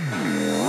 う ん